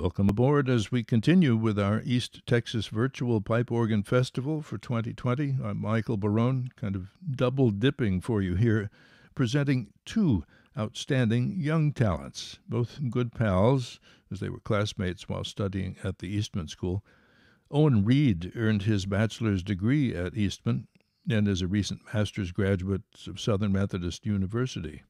Welcome aboard as we continue with our East Texas Virtual Pipe Organ Festival for 2020. I'm Michael Barone, kind of double dipping for you here, presenting two outstanding young talents, both good pals, as they were classmates while studying at the Eastman School. Owen Reid earned his bachelor's degree at Eastman and is a recent master's graduate of Southern Methodist University.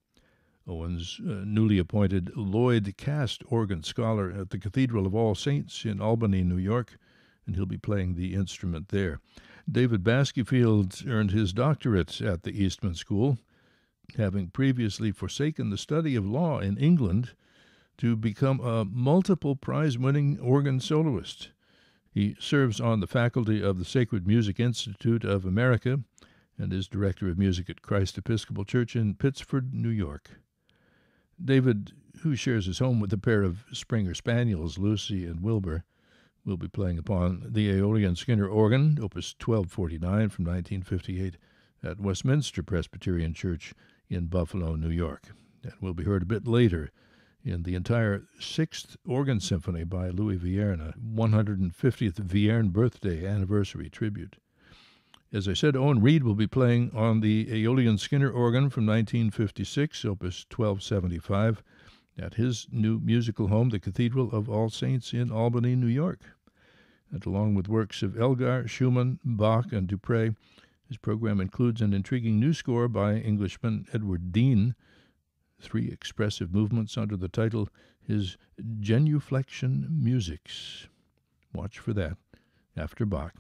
Owen's uh, newly appointed Lloyd Cast organ scholar at the Cathedral of All Saints in Albany, New York, and he'll be playing the instrument there. David Baskeyfield earned his doctorate at the Eastman School, having previously forsaken the study of law in England to become a multiple prize winning organ soloist. He serves on the faculty of the Sacred Music Institute of America and is director of music at Christ Episcopal Church in Pittsford, New York. David, who shares his home with a pair of Springer Spaniels, Lucy and Wilbur, will be playing upon the Aeolian Skinner organ, Opus 1249 from 1958, at Westminster Presbyterian Church in Buffalo, New York. And will be heard a bit later in the entire Sixth Organ Symphony by Louis Vierne, 150th Vierne birthday anniversary tribute. As I said, Owen Reid will be playing on the Aeolian Skinner organ from 1956, Opus 1275, at his new musical home, the Cathedral of All Saints in Albany, New York. And along with works of Elgar, Schumann, Bach, and Dupre, his program includes an intriguing new score by Englishman Edward Dean, three expressive movements under the title his Genuflection Musics. Watch for that after Bach.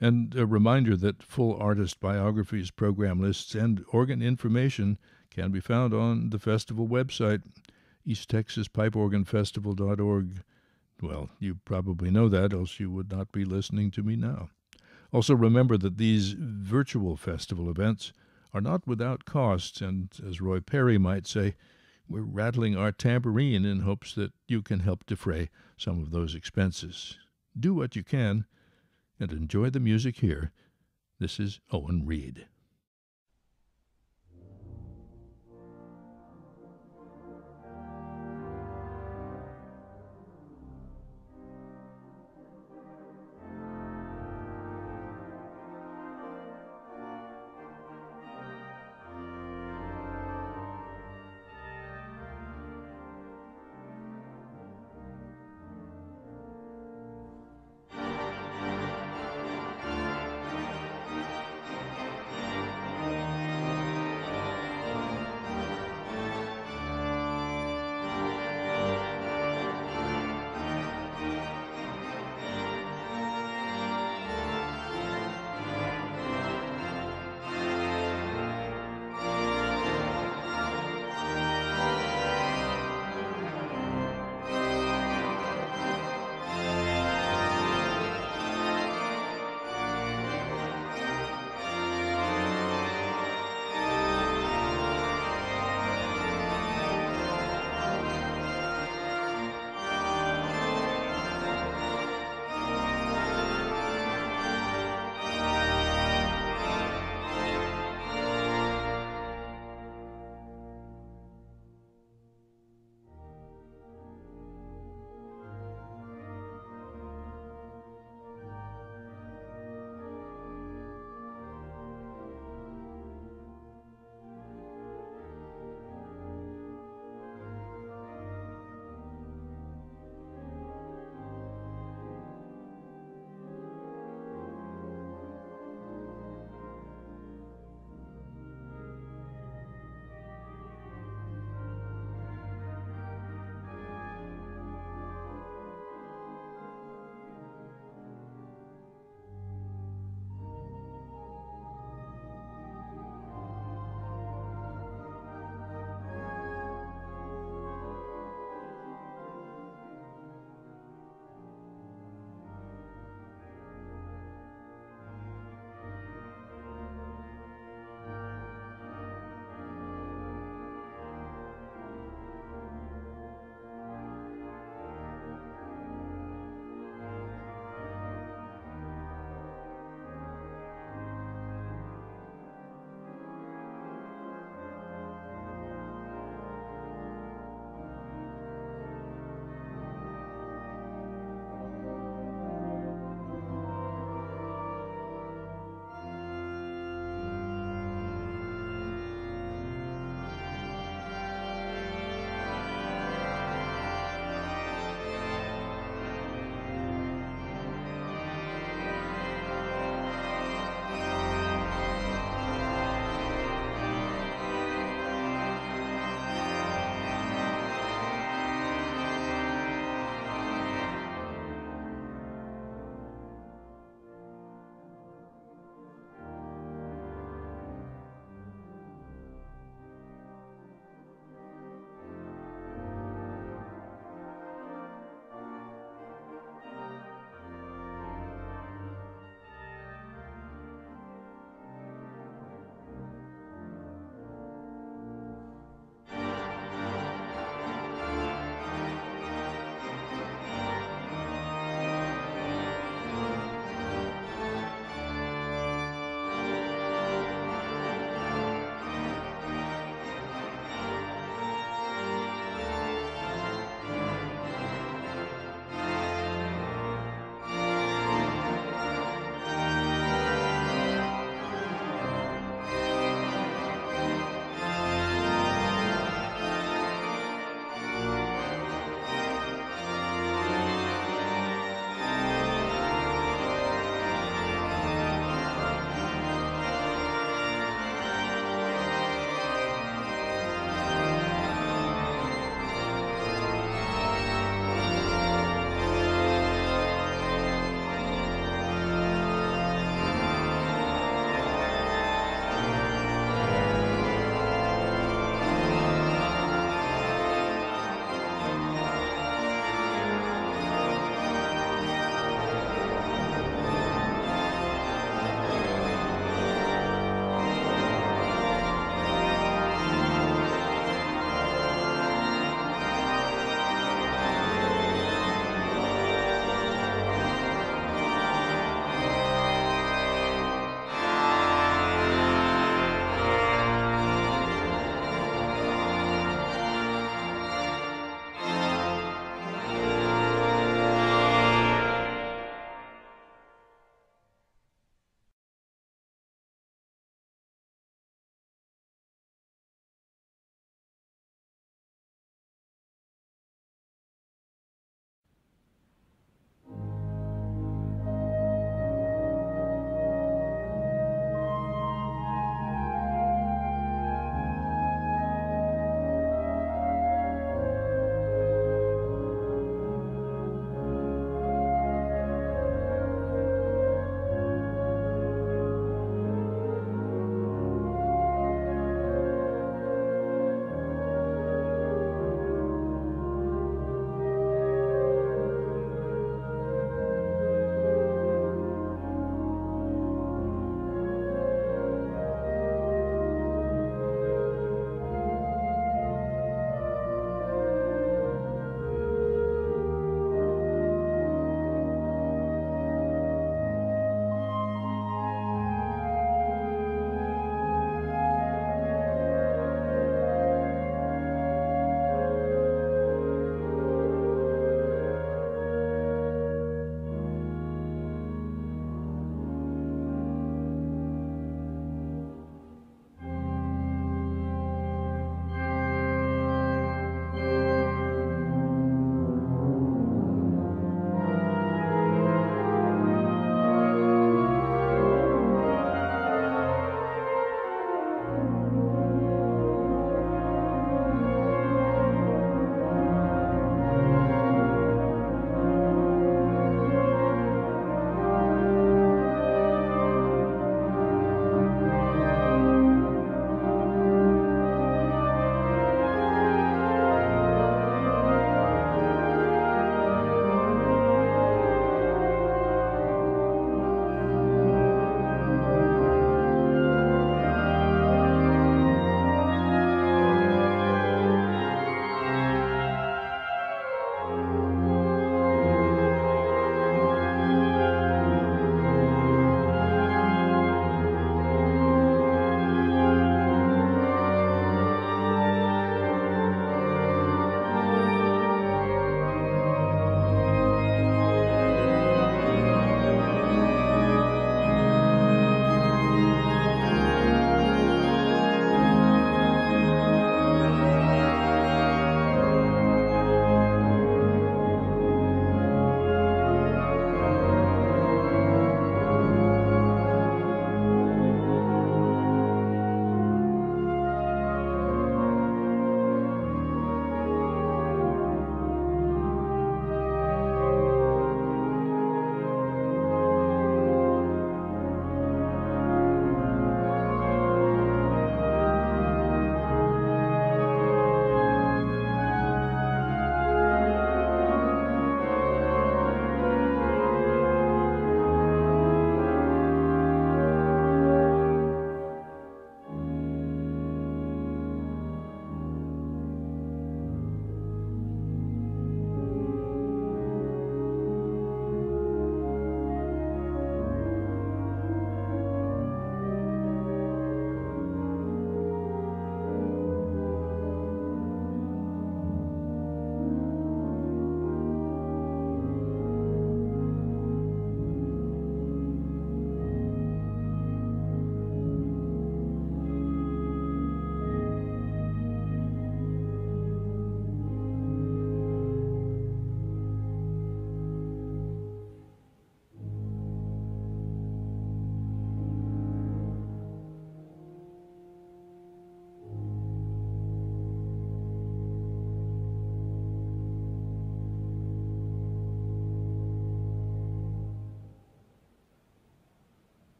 And a reminder that full artist biographies, program lists, and organ information can be found on the festival website, easttexaspipeorganfestival.org. Well, you probably know that, else you would not be listening to me now. Also, remember that these virtual festival events are not without costs, and as Roy Perry might say, we're rattling our tambourine in hopes that you can help defray some of those expenses. Do what you can and enjoy the music here. This is Owen Reid.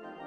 Bye.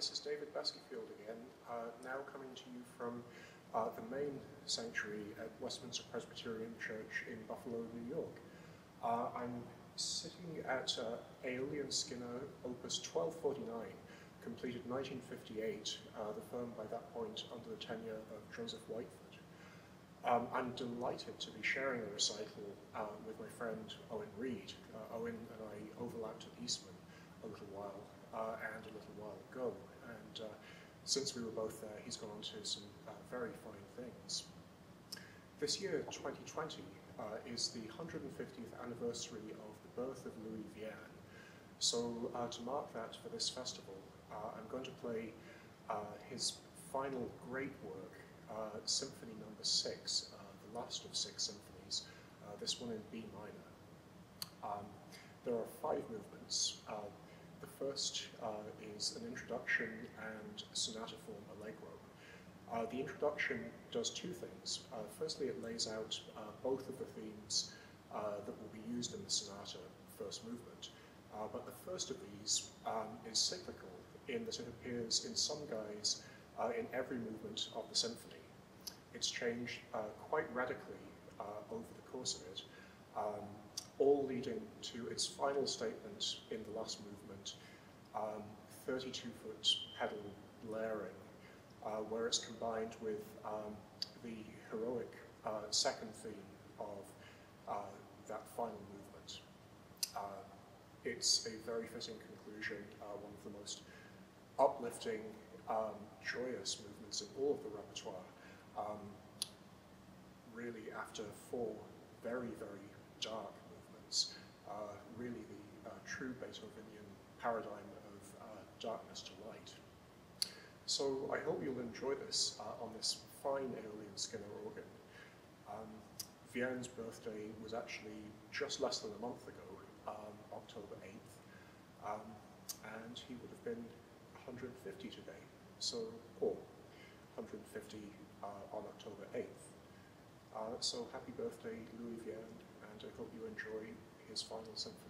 This is David Baskeyfield again, uh, now coming to you from uh, the main sanctuary at Westminster Presbyterian Church in Buffalo, New York. Uh, I'm sitting at uh, Aeolian Skinner Opus 1249, completed 1958, uh, the firm by that point under the tenure of Joseph Whiteford. Um, I'm delighted to be sharing a recital uh, with my friend Owen Reid. Owen and I overlapped at Eastman a little while uh, and a little while ago. And uh, since we were both there, he's gone on to some uh, very fine things. This year, 2020, uh, is the 150th anniversary of the birth of Louis Vierne. So uh, to mark that for this festival, uh, I'm going to play his final great work, Symphony Number Six, the last of six symphonies, this one in B minor. Um, there are five movements. The first uh, is an introduction and sonata form allegro. Uh, the introduction does two things. Uh, firstly, it lays out uh, both of the themes uh, that will be used in the sonata first movement. Uh, but the first of these um, is cyclical in that it appears in some guise in every movement of the symphony. It's changed quite radically over the course of it, um, all leading to its final statement in the last movement, 32-foot um, pedal layering, uh, where it's combined with um, the heroic uh, second theme of uh, that final movement. Uh, it's a very fitting conclusion, uh, one of the most uplifting, um, joyous movements in all of the repertoire. Um, really, after four very, very dark movements, uh, really the true Beethovenian paradigm darkness to light. So I hope you'll enjoy this uh, on this fine Aeolian Skinner organ. Um, Vierne's birthday was actually just less than a month ago, um, October 8th, um, and he would have been 150 today, so, or 150 uh, on October 8th. Uh, so happy birthday, Louis Vierne, and I hope you enjoy his final symphony.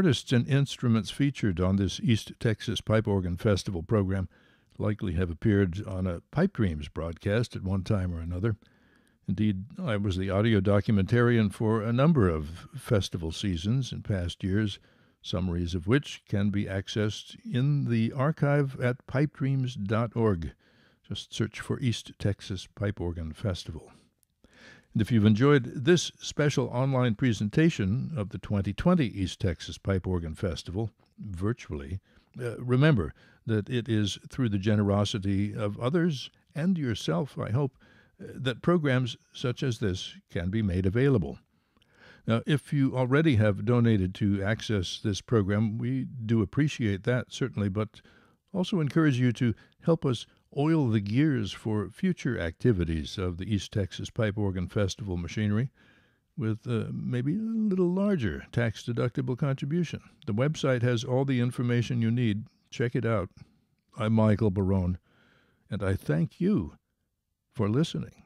Artists and instruments featured on this East Texas Pipe Organ Festival program likely have appeared on a Pipe Dreams broadcast at one time or another. Indeed, I was the audio documentarian for a number of festival seasons in past years, summaries of which can be accessed in the archive at pipedreams.org. Just search for East Texas Pipe Organ Festival. And if you've enjoyed this special online presentation of the 2020 East Texas Pipe Organ Festival, virtually, uh, remember that it is through the generosity of others and yourself, I hope, uh, that programs such as this can be made available. Now, if you already have donated to access this program, we do appreciate that, certainly, but also encourage you to help us oil the gears for future activities of the East Texas Pipe Organ Festival machinery with uh, maybe a little larger tax deductible contribution. The website has all the information you need. Check it out. I'm Michael Barone, and I thank you for listening.